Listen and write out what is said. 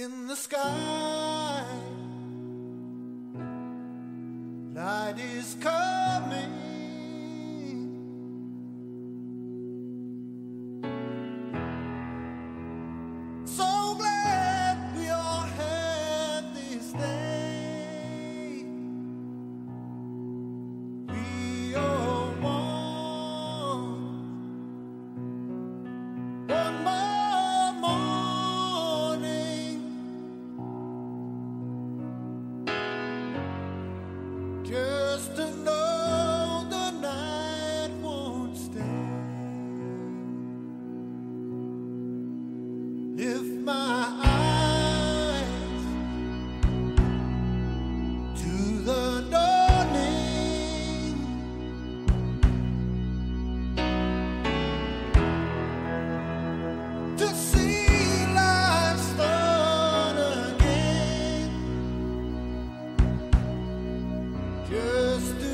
in the sky. Night is coming. just do